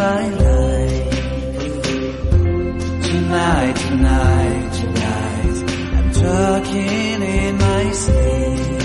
my life. Tonight, tonight, tonight, I'm talking in my sleep.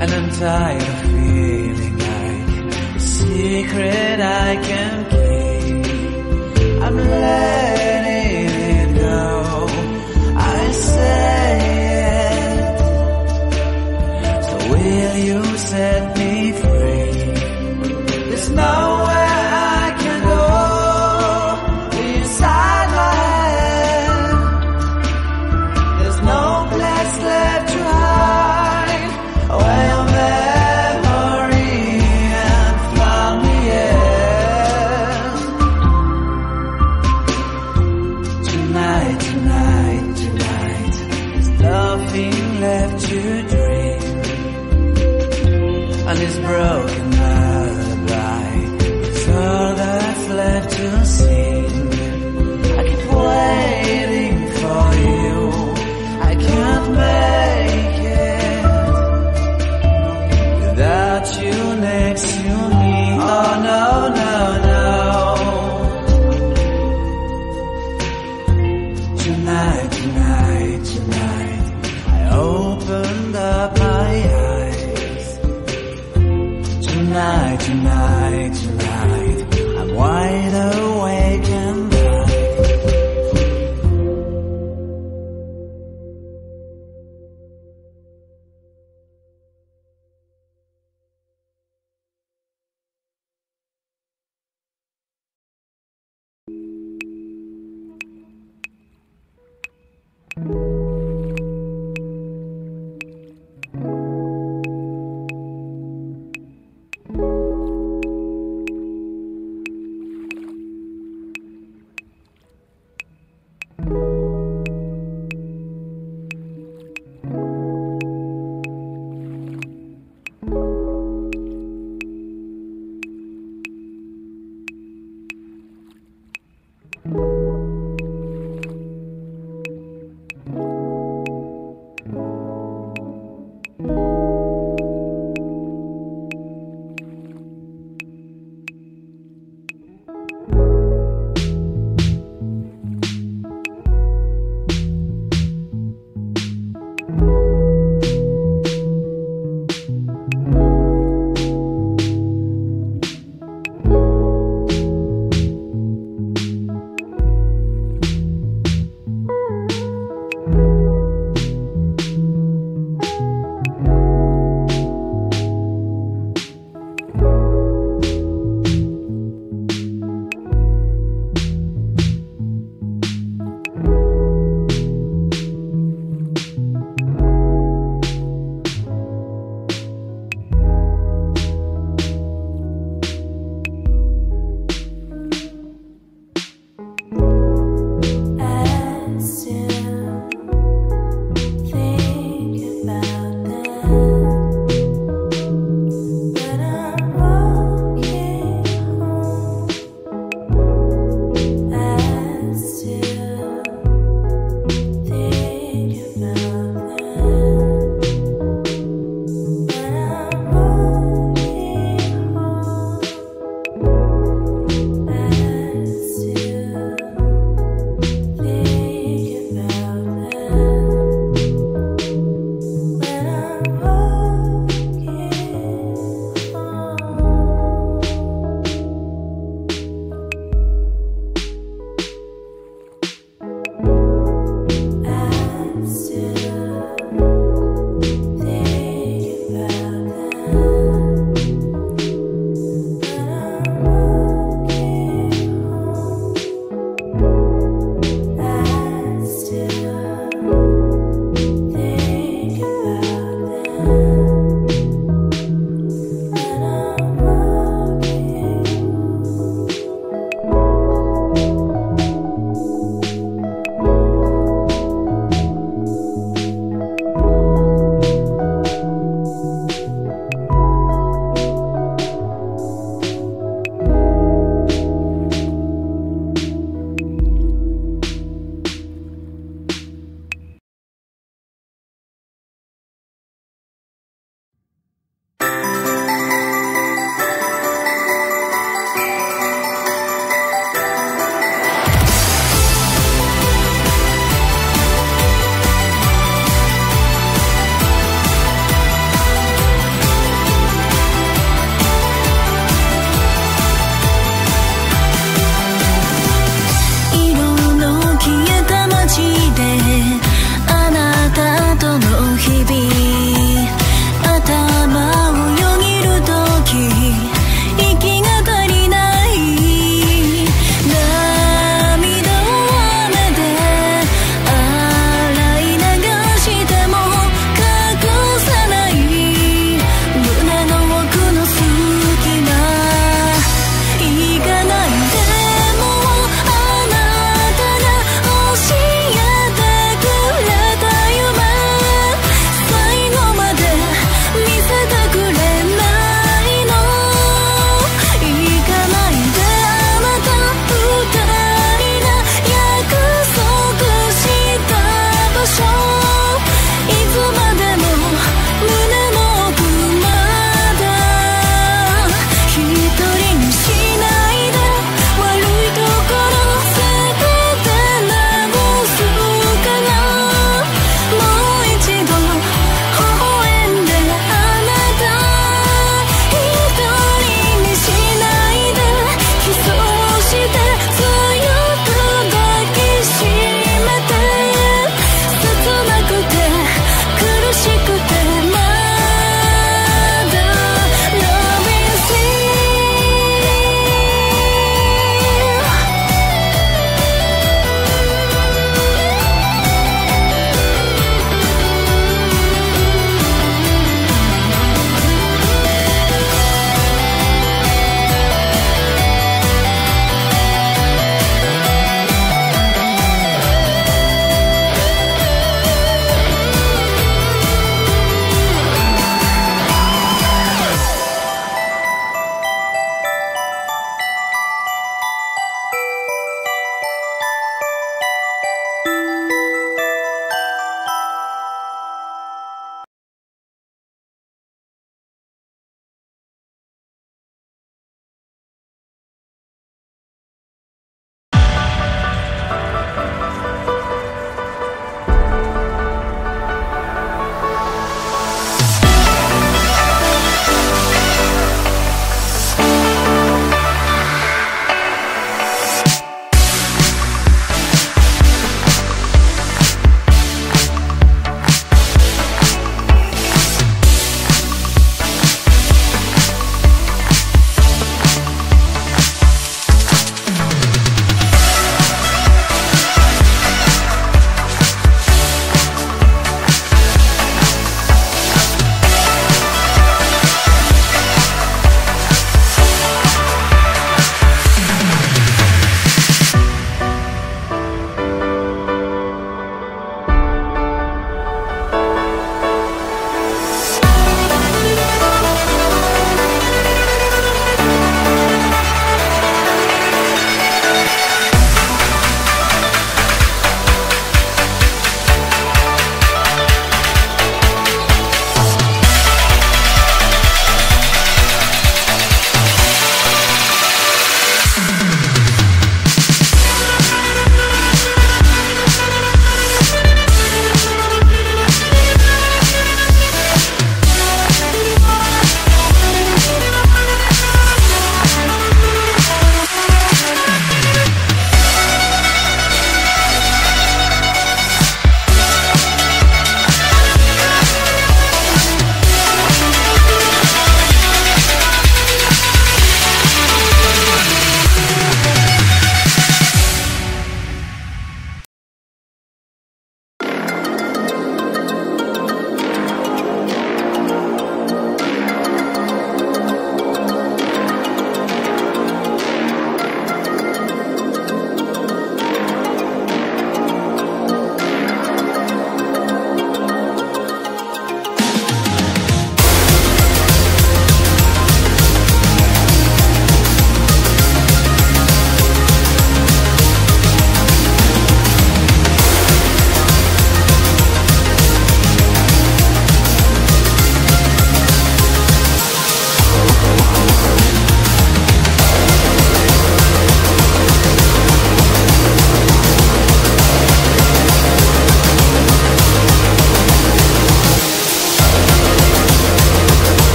And I'm tired of feeling like a secret I can't keep. I'm left. tonight, tonight, tonight. I opened up my eyes. Tonight.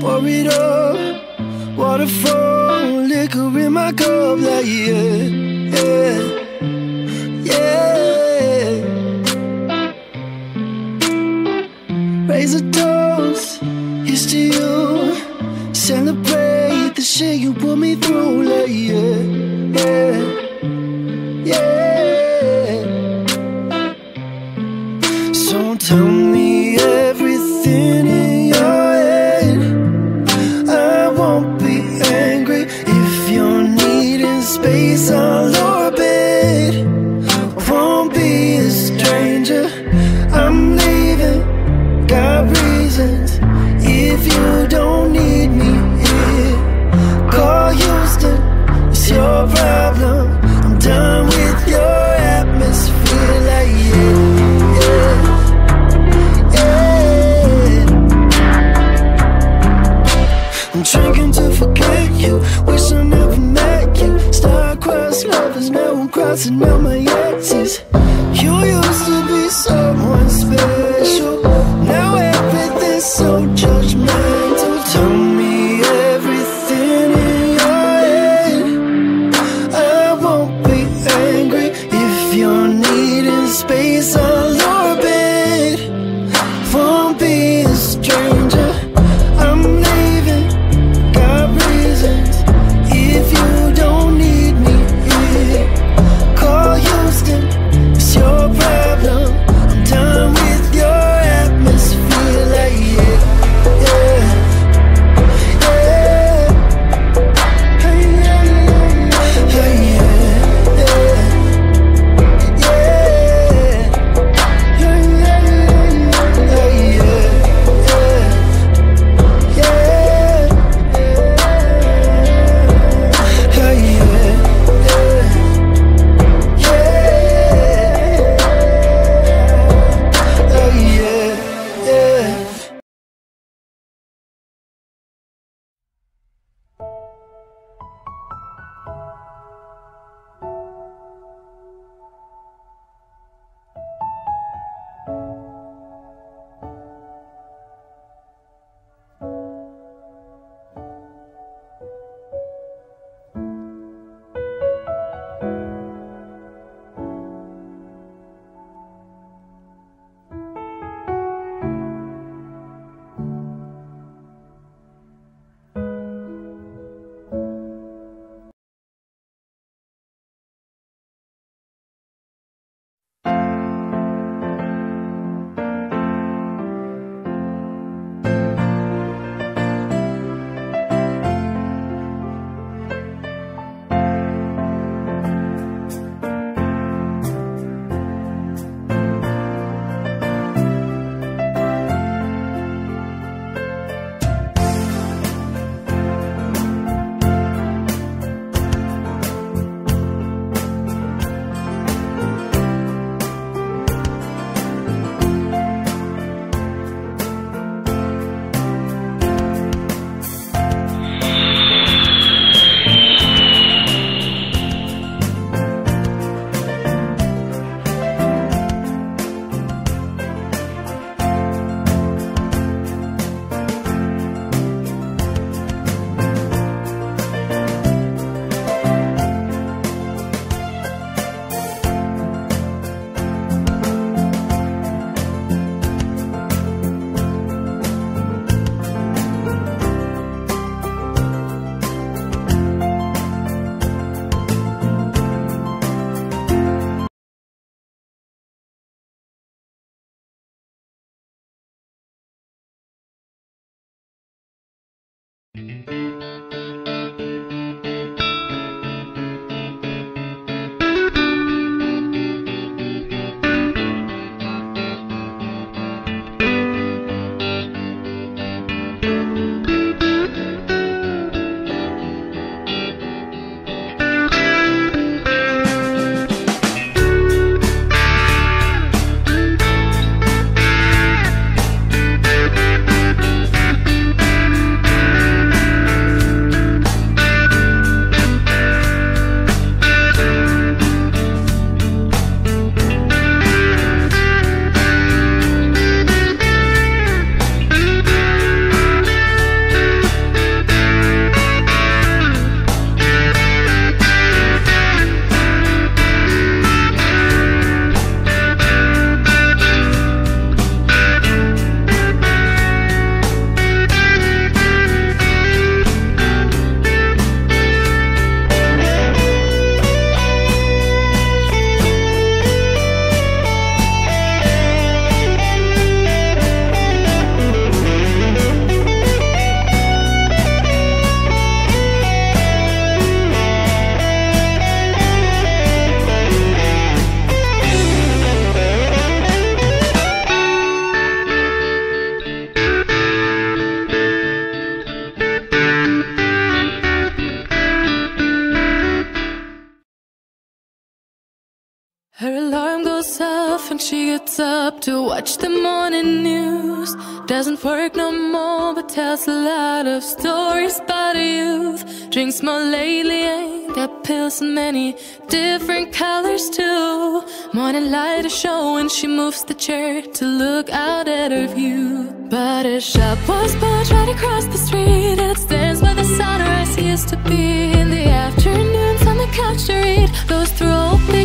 pour it up. Waterfall, liquor in my cup, like yeah, yeah, yeah. Raise a toast, here's to you. Celebrate the shit you put me through, like yeah. You used to be so she gets up to watch the morning news. Doesn't work no more, but tells a lot of stories about her youth. Drinks more lately, ain't got pills in many different colors too. Morning light is showing, she moves the chair to look out at her view. But her shop was built right across the street, and it stands where the sunrise used to be. In the afternoons on the couch to read, goes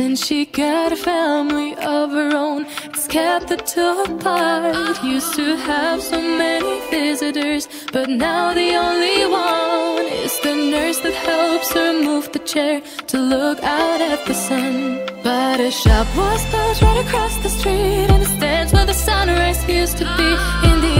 Since she got a family of her own, it's kept the two apart. Used to have so many visitors, but now the only one is the nurse that helps her move the chair to look out at the sun. But a shop was built right across the street, and it stands where the sunrise used to be. In the